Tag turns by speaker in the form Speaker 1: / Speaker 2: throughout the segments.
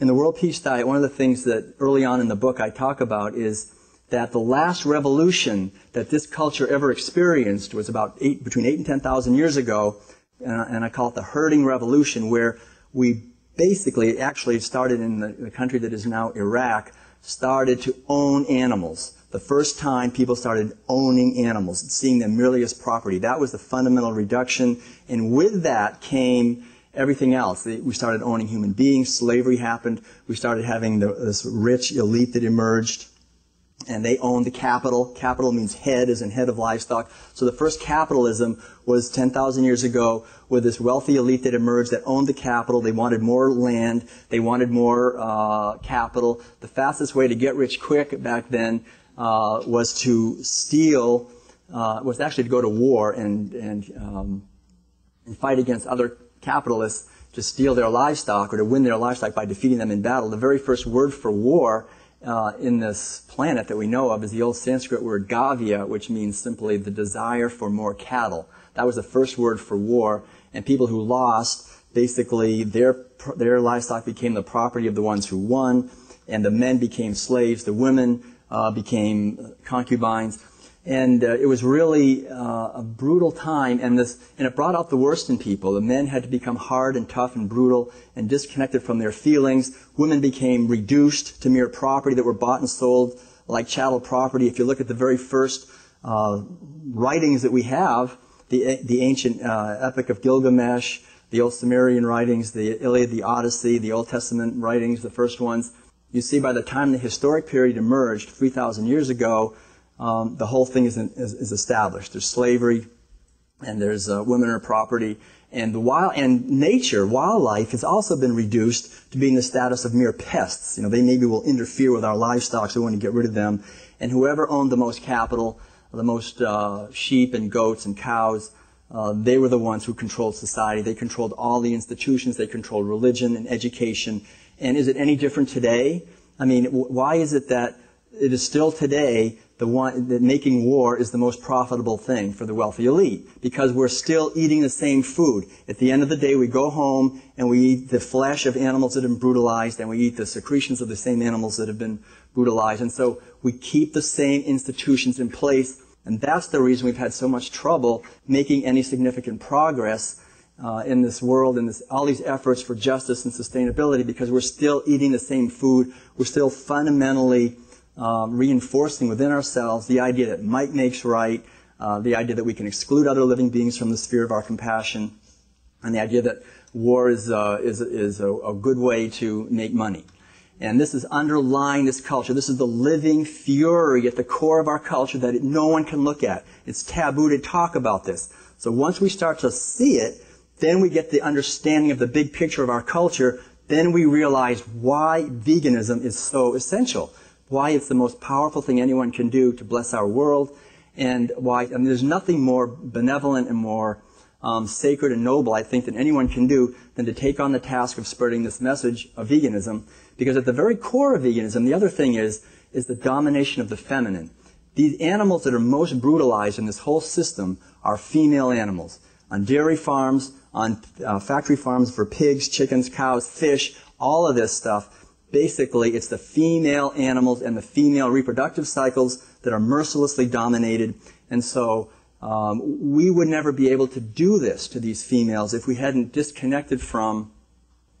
Speaker 1: In the World Peace Diet, one of the things that early on in the book I talk about is that the last revolution that this culture ever experienced was about eight, between eight and ten thousand years ago, and, and I call it the herding revolution, where we basically, actually started in the, the country that is now Iraq, started to own animals. The first time people started owning animals, seeing them merely as property. That was the fundamental reduction. And with that came everything else. We started owning human beings. Slavery happened. We started having the, this rich elite that emerged and they owned the capital. Capital means head, as in head of livestock. So the first capitalism was 10,000 years ago with this wealthy elite that emerged that owned the capital. They wanted more land. They wanted more uh, capital. The fastest way to get rich quick back then uh, was to steal, uh, was actually to go to war and, and, um, and fight against other capitalists to steal their livestock or to win their livestock by defeating them in battle. The very first word for war uh, in this planet that we know of is the old Sanskrit word gavya, which means simply the desire for more cattle. That was the first word for war, and people who lost, basically their, their livestock became the property of the ones who won, and the men became slaves, the women uh, became concubines. And uh, it was really uh, a brutal time, and this, and it brought out the worst in people. The men had to become hard and tough and brutal and disconnected from their feelings. Women became reduced to mere property that were bought and sold like chattel property. If you look at the very first uh, writings that we have, the the ancient uh, epic of Gilgamesh, the old Sumerian writings, the Iliad, the Odyssey, the Old Testament writings, the first ones, you see by the time the historic period emerged 3,000 years ago um, the whole thing is, is, is, established. There's slavery, and there's uh, women are property, and the wild and nature, wildlife, has also been reduced to being the status of mere pests. You know, they maybe will interfere with our livestock, so we want to get rid of them. And whoever owned the most capital, the most uh, sheep and goats and cows, uh, they were the ones who controlled society. They controlled all the institutions. They controlled religion and education. And is it any different today? I mean, why is it that it is still today the one that making war is the most profitable thing for the wealthy elite because we're still eating the same food. At the end of the day, we go home and we eat the flesh of animals that have been brutalized and we eat the secretions of the same animals that have been brutalized. And so we keep the same institutions in place. And that's the reason we've had so much trouble making any significant progress uh, in this world and this, all these efforts for justice and sustainability because we're still eating the same food. We're still fundamentally um, reinforcing within ourselves the idea that might makes right, uh, the idea that we can exclude other living beings from the sphere of our compassion, and the idea that war is, uh, is, is a, a, good way to make money. And this is underlying this culture. This is the living fury at the core of our culture that it, no one can look at. It's taboo to talk about this. So once we start to see it, then we get the understanding of the big picture of our culture. Then we realize why veganism is so essential why it's the most powerful thing anyone can do to bless our world, and why I mean, there's nothing more benevolent and more um, sacred and noble, I think, than anyone can do than to take on the task of spreading this message of veganism. Because at the very core of veganism, the other thing is, is the domination of the feminine. These animals that are most brutalized in this whole system are female animals. On dairy farms, on uh, factory farms for pigs, chickens, cows, fish, all of this stuff basically it's the female animals and the female reproductive cycles that are mercilessly dominated. And so um, we would never be able to do this to these females if we hadn't disconnected from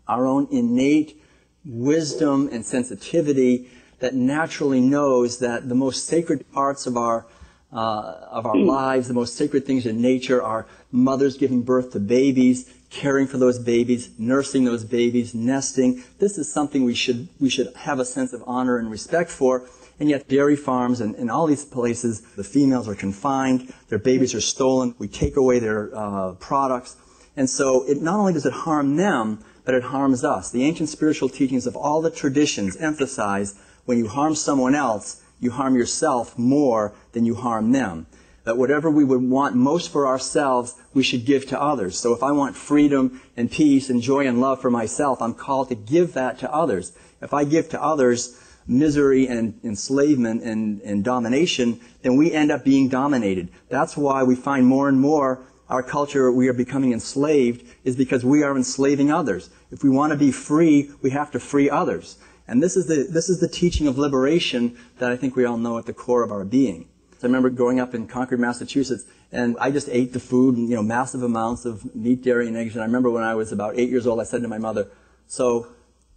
Speaker 1: our own innate wisdom and sensitivity that naturally knows that the most sacred parts of our uh, of our lives, the most sacred things in nature are mothers giving birth to babies, caring for those babies, nursing those babies, nesting. This is something we should, we should have a sense of honor and respect for. And yet dairy farms and, and all these places, the females are confined, their babies are stolen, we take away their uh, products. And so it not only does it harm them, but it harms us. The ancient spiritual teachings of all the traditions emphasize when you harm someone else, you harm yourself more than you harm them that whatever we would want most for ourselves, we should give to others. So if I want freedom and peace and joy and love for myself, I'm called to give that to others. If I give to others misery and enslavement and, and domination, then we end up being dominated. That's why we find more and more our culture, we are becoming enslaved is because we are enslaving others. If we want to be free, we have to free others. And this is the, this is the teaching of liberation that I think we all know at the core of our being. I remember growing up in Concord, Massachusetts, and I just ate the food, you know, massive amounts of meat, dairy, and eggs. And I remember when I was about eight years old, I said to my mother, "So,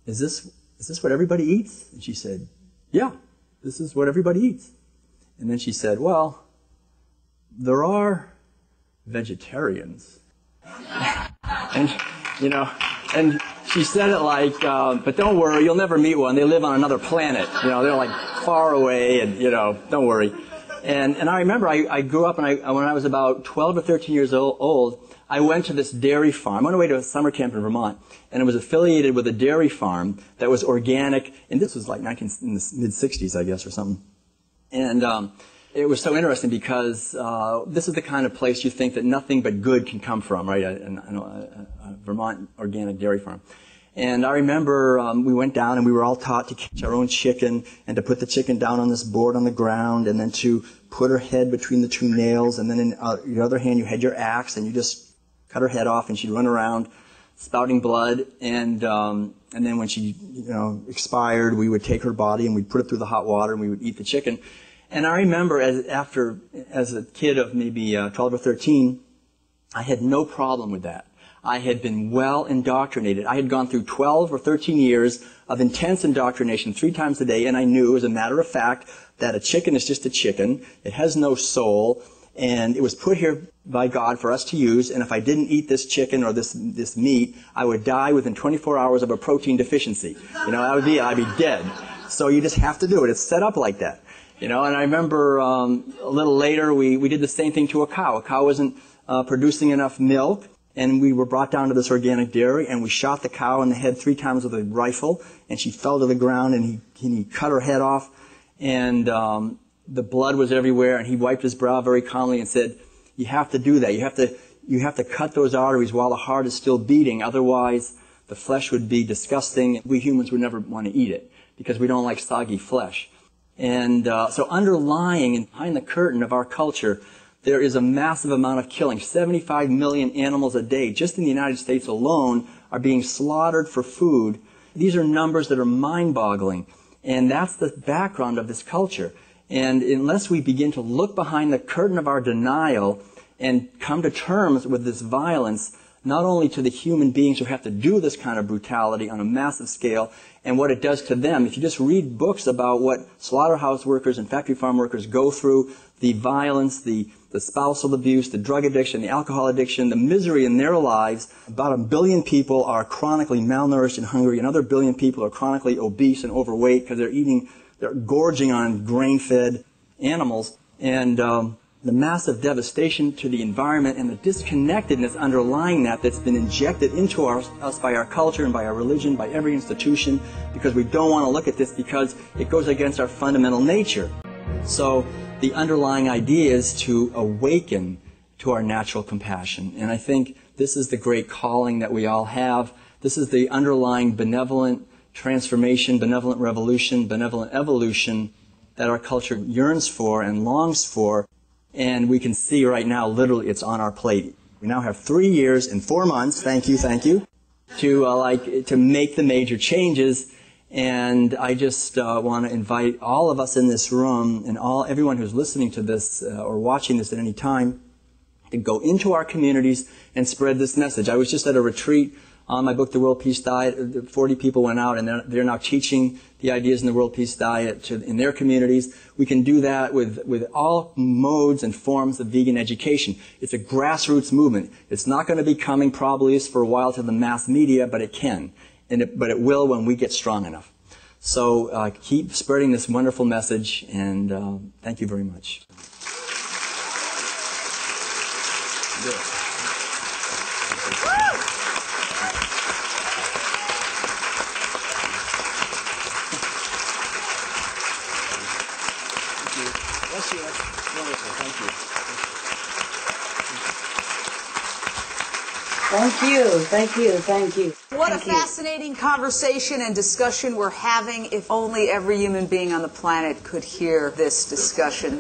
Speaker 1: is this is this what everybody eats?" And she said, "Yeah, this is what everybody eats." And then she said, "Well, there are vegetarians," and you know, and she said it like, uh, "But don't worry, you'll never meet one. They live on another planet. You know, they're like far away, and you know, don't worry." And, and I remember I, I grew up and I, when I was about 12 or 13 years old, I went to this dairy farm. I went away to a summer camp in Vermont, and it was affiliated with a dairy farm that was organic, and this was like 19, in the mid 60s, I guess, or something. And um, it was so interesting because uh, this is the kind of place you think that nothing but good can come from, right? A, a, a Vermont organic dairy farm. And I remember um, we went down and we were all taught to catch our own chicken and to put the chicken down on this board on the ground and then to put her head between the two nails. And then in uh, your other hand, you had your axe and you just cut her head off and she'd run around spouting blood. And, um, and then when she, you know, expired, we would take her body and we'd put it through the hot water and we would eat the chicken. And I remember as, after, as a kid of maybe uh, 12 or 13, I had no problem with that. I had been well indoctrinated. I had gone through 12 or 13 years of intense indoctrination three times a day, and I knew, as a matter of fact, that a chicken is just a chicken. It has no soul, and it was put here by God for us to use, and if I didn't eat this chicken or this, this meat, I would die within 24 hours of a protein deficiency. You know, that would be, I'd be dead. So you just have to do it. It's set up like that. You know, and I remember um, a little later we, we did the same thing to a cow. A cow wasn't uh, producing enough milk, and we were brought down to this organic dairy and we shot the cow in the head three times with a rifle and she fell to the ground and he, and he cut her head off. And um, the blood was everywhere and he wiped his brow very calmly and said you have to do that. You have to you have to cut those arteries while the heart is still beating. Otherwise the flesh would be disgusting. We humans would never want to eat it because we don't like soggy flesh. And uh, so underlying and behind the curtain of our culture there is a massive amount of killing. 75 million animals a day, just in the United States alone, are being slaughtered for food. These are numbers that are mind boggling. And that's the background of this culture. And unless we begin to look behind the curtain of our denial and come to terms with this violence, not only to the human beings who have to do this kind of brutality on a massive scale and what it does to them. If you just read books about what slaughterhouse workers and factory farm workers go through, the violence, the, the spousal abuse, the drug addiction, the alcohol addiction, the misery in their lives, about a billion people are chronically malnourished and hungry. And another billion people are chronically obese and overweight because they're eating, they're gorging on grain-fed animals. And um, the massive devastation to the environment and the disconnectedness underlying that that's been injected into our, us by our culture and by our religion, by every institution, because we don't want to look at this because it goes against our fundamental nature. So the underlying idea is to awaken to our natural compassion. And I think this is the great calling that we all have. This is the underlying benevolent transformation, benevolent revolution, benevolent evolution that our culture yearns for and longs for. And we can see right now, literally, it's on our plate. We now have three years and four months, thank you, thank you, to, uh, like, to make the major changes. And I just uh, want to invite all of us in this room and all everyone who's listening to this uh, or watching this at any time to go into our communities and spread this message. I was just at a retreat on my book, The World Peace Diet. 40 people went out and they're, they're now teaching the ideas in the World Peace Diet to, in their communities. We can do that with, with all modes and forms of vegan education. It's a grassroots movement. It's not going to be coming probably for a while to the mass media, but it can. And it, but it will when we get strong enough. So uh, keep spreading this wonderful message, and uh, thank you very much.
Speaker 2: Thank you, thank you, thank you.
Speaker 3: What
Speaker 2: thank
Speaker 3: a fascinating you. conversation and discussion we're having. If only every human being on the planet could hear this discussion.